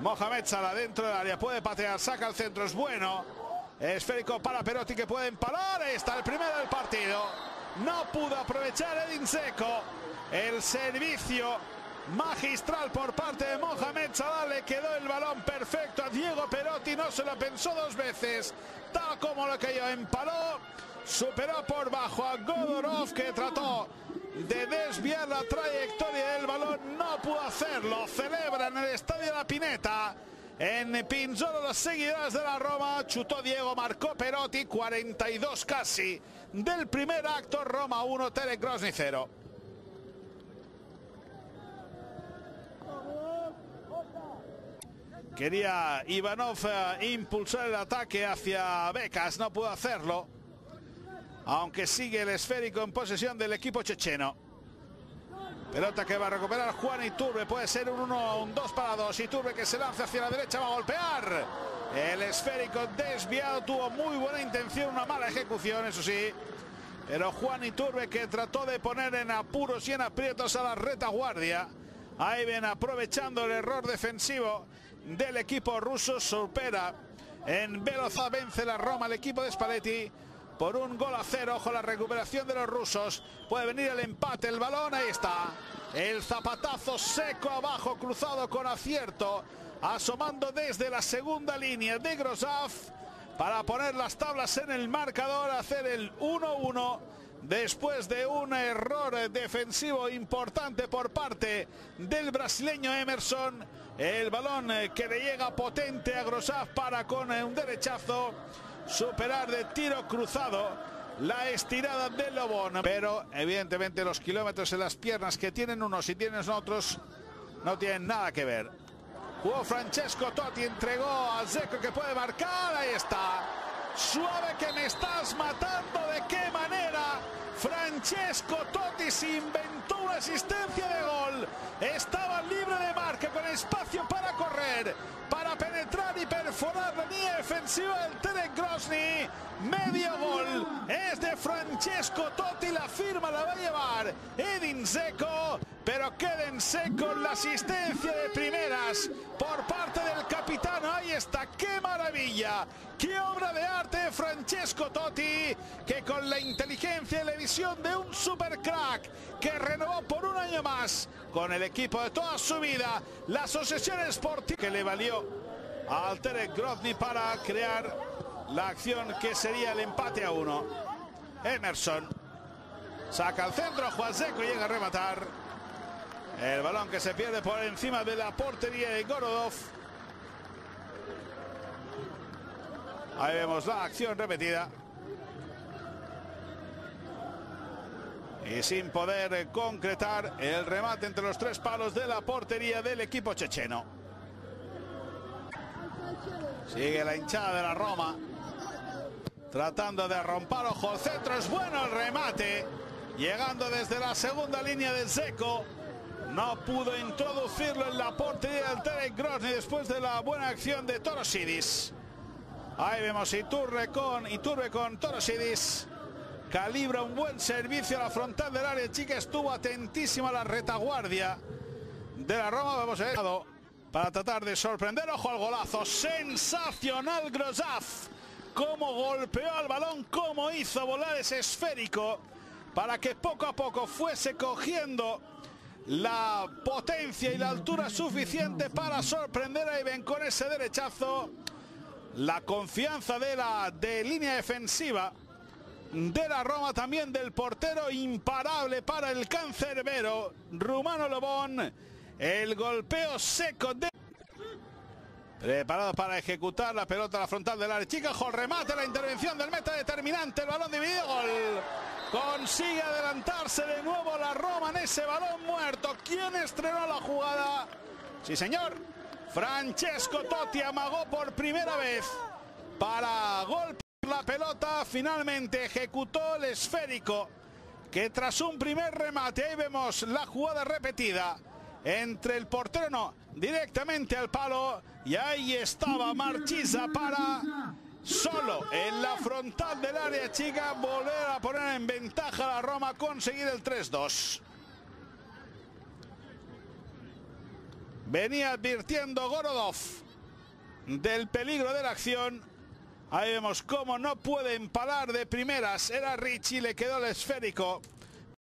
Mohamed Salah dentro del área, puede patear, saca el centro, es bueno. Esférico para Perotti que puede empalar. Ahí está el primero del partido. No pudo aprovechar Edin Seco. El servicio magistral por parte de Mohamed Salah. Le quedó el balón perfecto a Diego Perotti. No se lo pensó dos veces. Tal como lo que yo empaló. Superó por bajo a Godorov que trató de desviar la trayectoria del balón. No pudo hacerlo. Celebra en el estadio La Pineta. En Pinzolo los seguidores de la Roma. Chutó Diego, marcó Perotti. 42 casi del primer acto. Roma 1, Tele Grosny 0. Quería Ivanov eh, impulsar el ataque hacia Becas, no pudo hacerlo. Aunque sigue el esférico en posesión del equipo checheno. Pelota que va a recuperar Juan Iturbe. Puede ser un 1 un 2 para 2. Iturbe que se lanza hacia la derecha va a golpear. El esférico desviado tuvo muy buena intención, una mala ejecución, eso sí. Pero Juan Iturbe que trató de poner en apuros y en aprietos a la retaguardia. Ahí ven aprovechando el error defensivo del equipo ruso. Supera en velocidad, vence la Roma el equipo de Spalletti por un gol a cero. Ojo la recuperación de los rusos. Puede venir el empate, el balón, ahí está. El zapatazo seco abajo, cruzado con acierto. Asomando desde la segunda línea de Grosaf para poner las tablas en el marcador, hacer el 1-1 después de un error defensivo importante por parte del brasileño Emerson. El balón que le llega potente a Grosaf para con un derechazo superar de tiro cruzado la estirada de Lobón. Pero evidentemente los kilómetros en las piernas que tienen unos y tienen otros no tienen nada que ver. Jugó Francesco Totti, entregó a Zeco que puede marcar. Ahí está. Suave que me estás matando. ¿De qué manera? Francesco Totti se inventó una asistencia de gol. Estaba libre de marca con espacio para correr, para penetrar y perforar la línea defensiva del Terek Grosny. Medio gol es de Francesco Totti. La firma la va a llevar Edin Seco. Pero queda en seco la asistencia de primeras por parte del capitán. Ahí está, qué maravilla, qué obra de Francesco Totti, que con la inteligencia y la visión de un super crack que renovó por un año más con el equipo de toda su vida, la asociación esportiva que le valió al Terek Grozny para crear la acción que sería el empate a uno. Emerson saca al centro, Juan Seco llega a rematar. El balón que se pierde por encima de la portería de Gorodov. Ahí vemos la acción repetida. Y sin poder concretar el remate entre los tres palos de la portería del equipo checheno. Sigue la hinchada de la Roma. Tratando de romper ojo. Centro es bueno el remate. Llegando desde la segunda línea del seco. No pudo introducirlo en la portería del Terek Grozny después de la buena acción de Torosidis. Ahí vemos Iturbe con, Iturbe con Torosidis. Calibra un buen servicio a la frontal del área chica. Estuvo atentísima a la retaguardia de la Roma. Vamos a ver para tratar de sorprender. Ojo al golazo. Sensacional Grosaf. Cómo golpeó al balón, cómo hizo volar ese esférico para que poco a poco fuese cogiendo la potencia y la altura suficiente para sorprender a Iben con ese derechazo. La confianza de la de línea defensiva de la Roma, también del portero imparable para el cancerbero Rumano Lobón. El golpeo seco de... Preparado para ejecutar la pelota a la frontal del área. Chica, remate la intervención del meta determinante. El balón dividido. Gol. Consigue adelantarse de nuevo la Roma en ese balón muerto. ¿Quién estrenó la jugada? Sí, señor. Francesco Totti amagó por primera vez para golpear la pelota. Finalmente ejecutó el esférico que tras un primer remate, ahí vemos la jugada repetida entre el portero, no, directamente al palo. Y ahí estaba Marchisa para solo en la frontal del área chica volver a poner en ventaja a la Roma, conseguir el 3-2. Venía advirtiendo Gorodov del peligro de la acción. Ahí vemos cómo no puede empalar de primeras. Era Richie, le quedó el esférico.